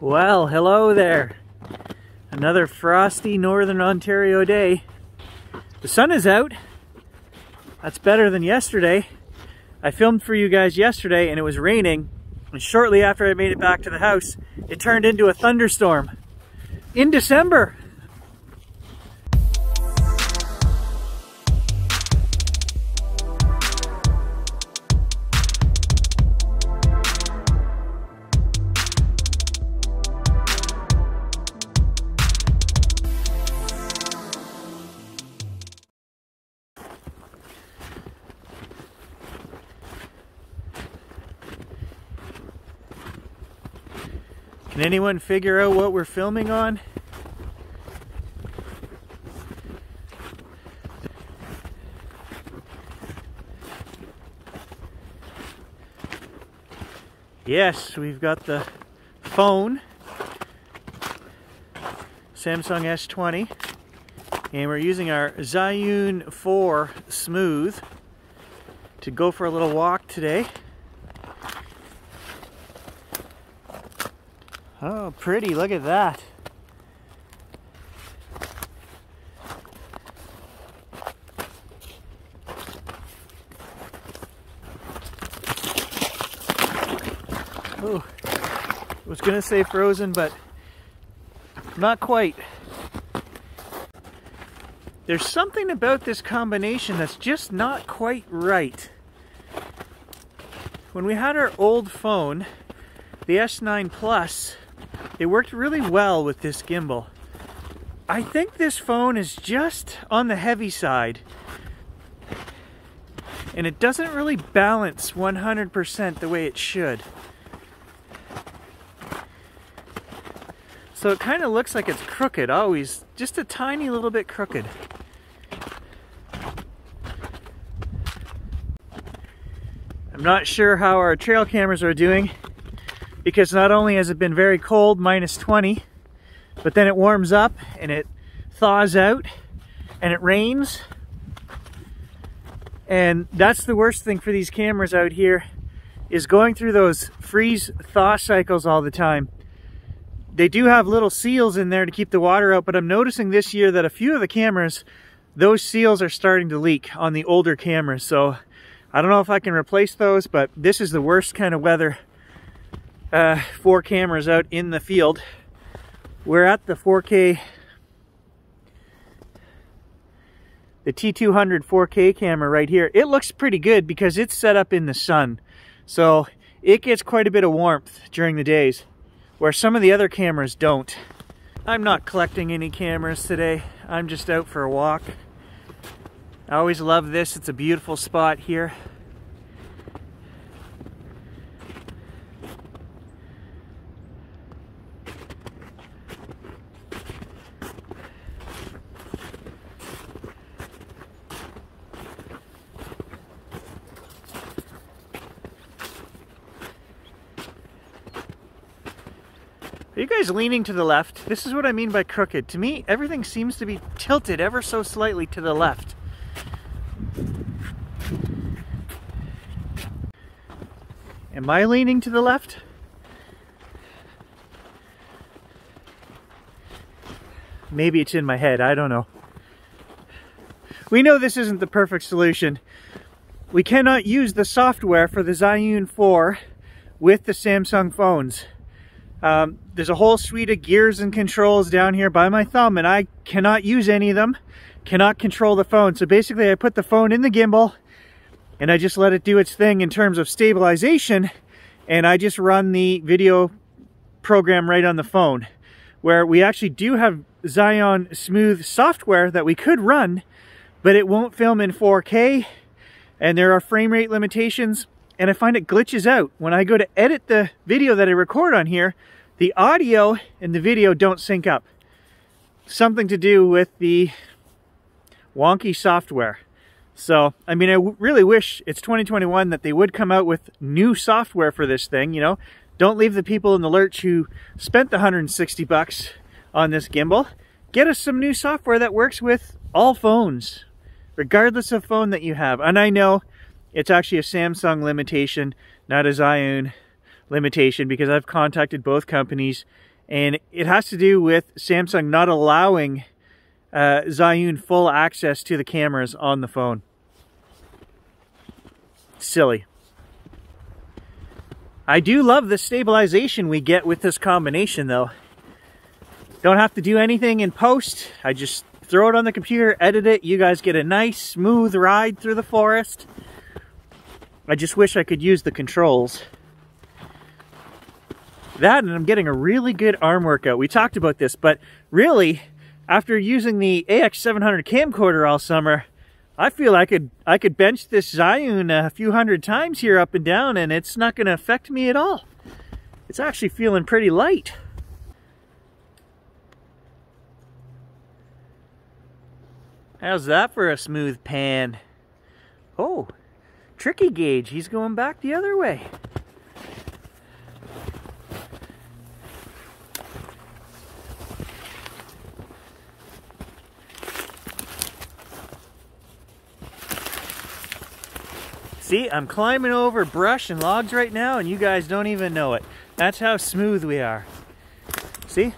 Well, hello there. Another frosty Northern Ontario day. The sun is out. That's better than yesterday. I filmed for you guys yesterday and it was raining. And shortly after I made it back to the house, it turned into a thunderstorm. In December. Can anyone figure out what we're filming on? Yes, we've got the phone, Samsung S20, and we're using our Zhiyun 4 Smooth to go for a little walk today. Oh, pretty. Look at that. Oh, I was to say frozen, but not quite. There's something about this combination that's just not quite right. When we had our old phone, the S9 Plus, it worked really well with this gimbal. I think this phone is just on the heavy side. And it doesn't really balance 100% the way it should. So it kind of looks like it's crooked, always. Just a tiny little bit crooked. I'm not sure how our trail cameras are doing because not only has it been very cold, minus 20, but then it warms up and it thaws out and it rains. And that's the worst thing for these cameras out here is going through those freeze thaw cycles all the time. They do have little seals in there to keep the water out, but I'm noticing this year that a few of the cameras, those seals are starting to leak on the older cameras. So I don't know if I can replace those, but this is the worst kind of weather uh, four cameras out in the field. We're at the 4K, the T200 4K camera right here. It looks pretty good because it's set up in the sun. So it gets quite a bit of warmth during the days where some of the other cameras don't. I'm not collecting any cameras today. I'm just out for a walk. I always love this. It's a beautiful spot here. Are you guys leaning to the left? This is what I mean by crooked. To me, everything seems to be tilted ever so slightly to the left. Am I leaning to the left? Maybe it's in my head, I don't know. We know this isn't the perfect solution. We cannot use the software for the Zhiyun 4 with the Samsung phones. Um, there's a whole suite of gears and controls down here by my thumb and I cannot use any of them, cannot control the phone. So basically I put the phone in the gimbal and I just let it do its thing in terms of stabilization and I just run the video program right on the phone where we actually do have Zhiyun Smooth software that we could run but it won't film in 4K and there are frame rate limitations and I find it glitches out. When I go to edit the video that I record on here, the audio and the video don't sync up. Something to do with the wonky software. So, I mean, I really wish it's 2021 that they would come out with new software for this thing, you know. Don't leave the people in the lurch who spent the 160 bucks on this gimbal. Get us some new software that works with all phones, regardless of phone that you have. And I know it's actually a Samsung limitation, not a Zhiyun limitation because I've contacted both companies and it has to do with Samsung not allowing uh, Zhiyun full access to the cameras on the phone. Silly. I do love the stabilization we get with this combination though. Don't have to do anything in post. I just throw it on the computer, edit it. You guys get a nice smooth ride through the forest. I just wish I could use the controls. That and I'm getting a really good arm workout. We talked about this, but really, after using the AX700 camcorder all summer, I feel I could I could bench this Zhiyun a few hundred times here up and down and it's not going to affect me at all. It's actually feeling pretty light. How's that for a smooth pan? Oh, tricky Gage. He's going back the other way. See, I'm climbing over brush and logs right now and you guys don't even know it. That's how smooth we are. See?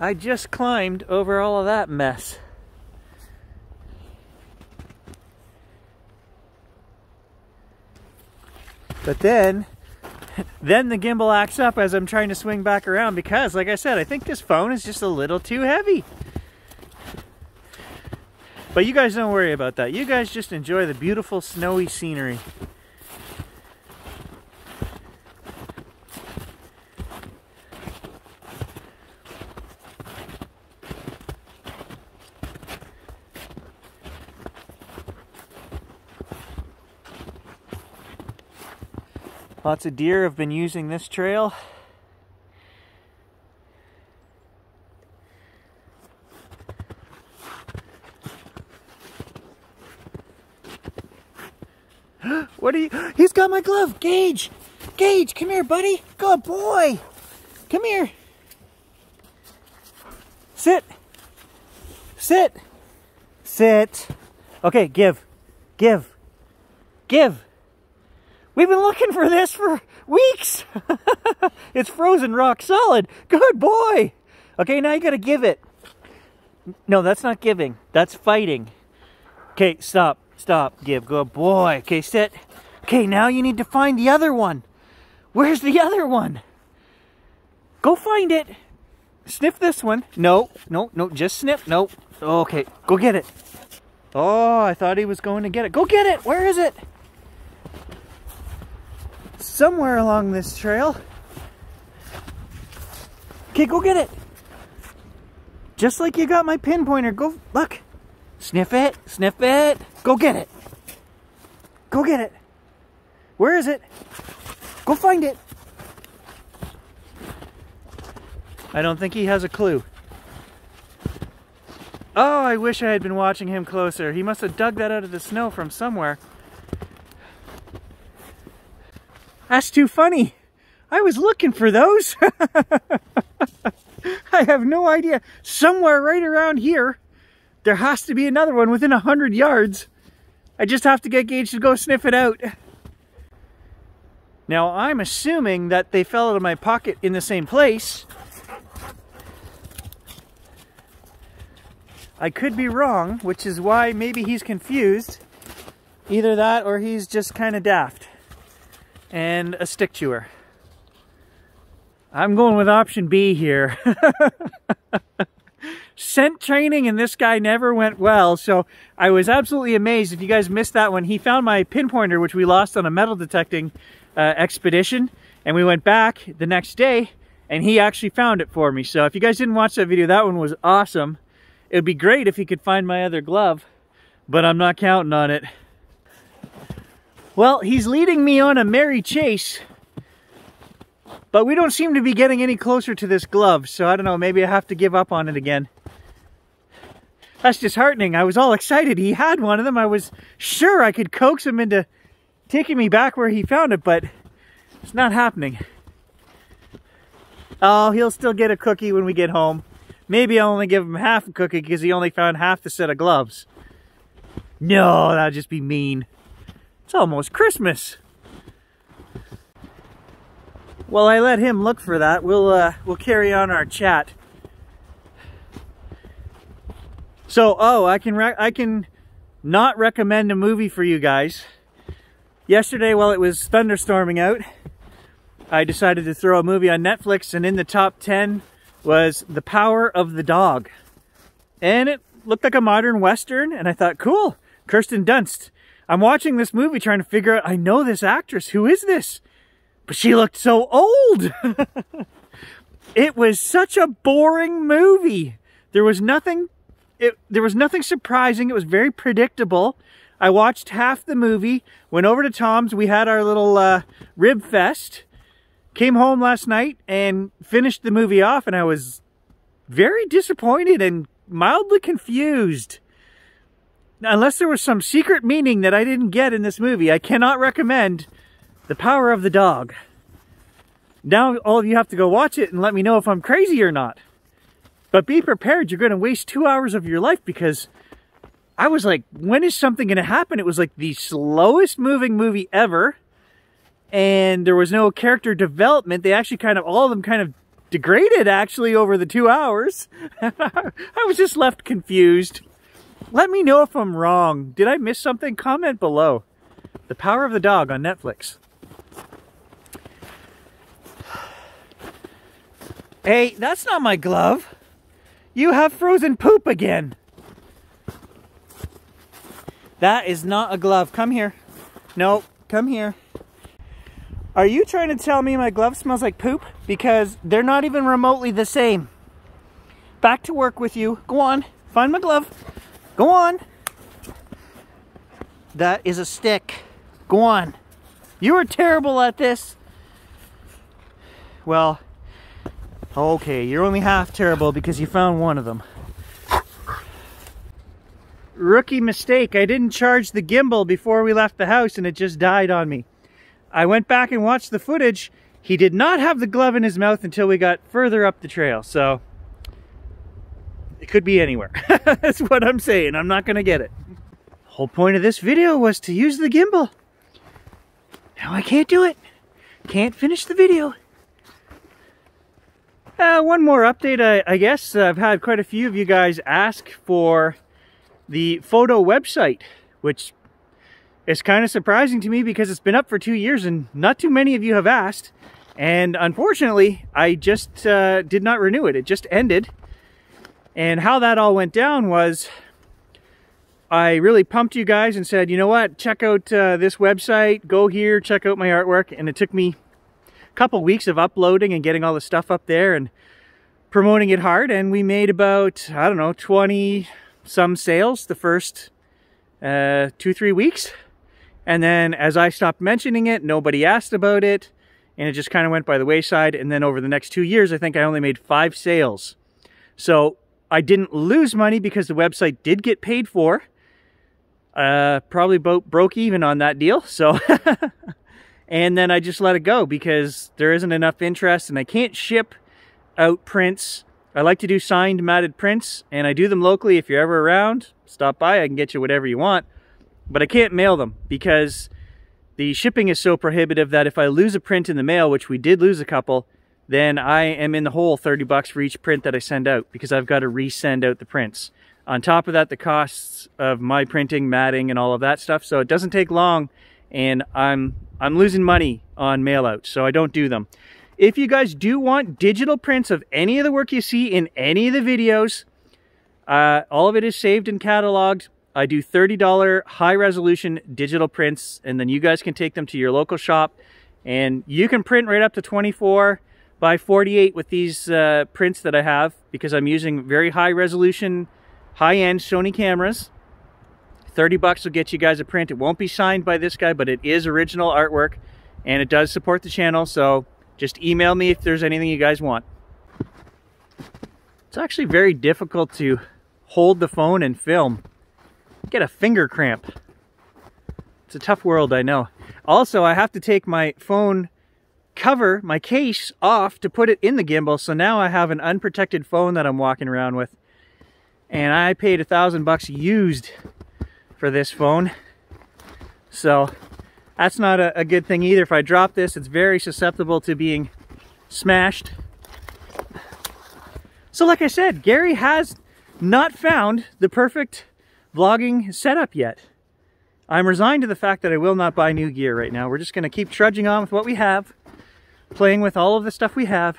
I just climbed over all of that mess. But then, then the gimbal acts up as I'm trying to swing back around because, like I said, I think this phone is just a little too heavy. But you guys don't worry about that. You guys just enjoy the beautiful snowy scenery. Lots of deer have been using this trail. what are got my glove. Gage! Gage, come here, buddy. Good boy. Come here. Sit. Sit. Sit. Okay, give. Give. Give. We've been looking for this for weeks. it's frozen rock solid. Good boy. Okay, now you gotta give it. No, that's not giving. That's fighting. Okay, stop. Stop. Give. Good boy. Okay, sit. Okay, now you need to find the other one. Where's the other one? Go find it. Sniff this one. No, no, no, just sniff. No. Okay, go get it. Oh, I thought he was going to get it. Go get it. Where is it? somewhere along this trail. Okay, go get it. Just like you got my pinpointer. Go, look. Sniff it, sniff it. Go get it. Go get it. Where is it? Go find it. I don't think he has a clue. Oh, I wish I had been watching him closer. He must have dug that out of the snow from somewhere. That's too funny. I was looking for those. I have no idea. Somewhere right around here, there has to be another one within a hundred yards. I just have to get Gage to go sniff it out. Now, I'm assuming that they fell out of my pocket in the same place. I could be wrong, which is why maybe he's confused. Either that or he's just kind of daft and a stick chewer. I'm going with option B here. Scent training and this guy never went well, so I was absolutely amazed. If you guys missed that one, he found my pinpointer, which we lost on a metal detecting uh, expedition, and we went back the next day, and he actually found it for me. So if you guys didn't watch that video, that one was awesome. It would be great if he could find my other glove, but I'm not counting on it. Well, he's leading me on a merry chase, but we don't seem to be getting any closer to this glove, so I don't know, maybe I have to give up on it again. That's disheartening. I was all excited. He had one of them. I was sure I could coax him into taking me back where he found it, but it's not happening. Oh, he'll still get a cookie when we get home. Maybe I'll only give him half a cookie because he only found half the set of gloves. No, that'd just be mean. It's almost Christmas. while I let him look for that, we'll uh, we'll carry on our chat. So, oh, I can I can not recommend a movie for you guys. Yesterday, while it was thunderstorming out, I decided to throw a movie on Netflix, and in the top 10 was The Power of the Dog. And it looked like a modern Western, and I thought, cool, Kirsten Dunst. I'm watching this movie trying to figure out, I know this actress, who is this? But she looked so old. it was such a boring movie. There was nothing, it, there was nothing surprising. It was very predictable. I watched half the movie, went over to Tom's, we had our little uh, rib fest, came home last night and finished the movie off and I was very disappointed and mildly confused. Unless there was some secret meaning that I didn't get in this movie, I cannot recommend The Power of the Dog. Now all of you have to go watch it and let me know if I'm crazy or not. But be prepared, you're going to waste two hours of your life because I was like, when is something going to happen? It was like the slowest moving movie ever. And there was no character development. They actually kind of, all of them kind of degraded actually over the two hours. I was just left confused. Let me know if I'm wrong. Did I miss something? Comment below. The Power of the Dog on Netflix. Hey, that's not my glove. You have frozen poop again. That is not a glove. Come here. No, come here. Are you trying to tell me my glove smells like poop? Because they're not even remotely the same. Back to work with you. Go on. Find my glove. Go on. That is a stick. Go on. You are terrible at this. Well, okay, you're only half terrible because you found one of them rookie mistake. I didn't charge the gimbal before we left the house and it just died on me. I went back and watched the footage. He did not have the glove in his mouth until we got further up the trail. So it could be anywhere. That's what I'm saying. I'm not going to get it. The whole point of this video was to use the gimbal. Now I can't do it. Can't finish the video. Uh, one more update, I, I guess. I've had quite a few of you guys ask for the photo website, which is kind of surprising to me because it's been up for two years and not too many of you have asked. And unfortunately, I just uh, did not renew it. It just ended. And how that all went down was I really pumped you guys and said, you know what, check out uh, this website, go here, check out my artwork. And it took me a couple weeks of uploading and getting all the stuff up there and promoting it hard. And we made about, I don't know, 20, some sales the first uh, two, three weeks. And then as I stopped mentioning it, nobody asked about it. And it just kind of went by the wayside. And then over the next two years, I think I only made five sales. So I didn't lose money because the website did get paid for. Uh, probably broke even on that deal. So, and then I just let it go because there isn't enough interest and I can't ship out prints I like to do signed matted prints and I do them locally. If you're ever around, stop by. I can get you whatever you want. But I can't mail them because the shipping is so prohibitive that if I lose a print in the mail, which we did lose a couple, then I am in the hole 30 bucks for each print that I send out because I've got to resend out the prints. On top of that, the costs of my printing, matting, and all of that stuff. So it doesn't take long and I'm I'm losing money on mail out, so I don't do them. If you guys do want digital prints of any of the work you see in any of the videos, uh, all of it is saved and cataloged. I do $30 high resolution digital prints and then you guys can take them to your local shop and you can print right up to 24 by 48 with these uh, prints that I have because I'm using very high resolution, high-end Sony cameras. 30 bucks will get you guys a print. It won't be signed by this guy, but it is original artwork and it does support the channel. So just email me if there's anything you guys want. It's actually very difficult to hold the phone and film. Get a finger cramp. It's a tough world, I know. Also, I have to take my phone cover, my case, off to put it in the gimbal. So now I have an unprotected phone that I'm walking around with. And I paid a thousand bucks used for this phone. So that's not a, a, good thing either. If I drop this, it's very susceptible to being smashed. So like I said, Gary has not found the perfect vlogging setup yet. I'm resigned to the fact that I will not buy new gear right now. We're just going to keep trudging on with what we have, playing with all of the stuff we have.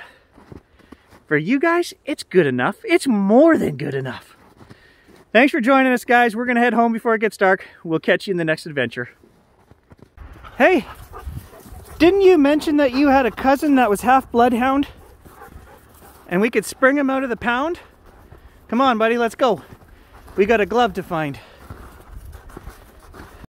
For you guys, it's good enough. It's more than good enough. Thanks for joining us, guys. We're going to head home before it gets dark. We'll catch you in the next adventure. Hey, didn't you mention that you had a cousin that was half bloodhound? And we could spring him out of the pound? Come on, buddy, let's go. We got a glove to find.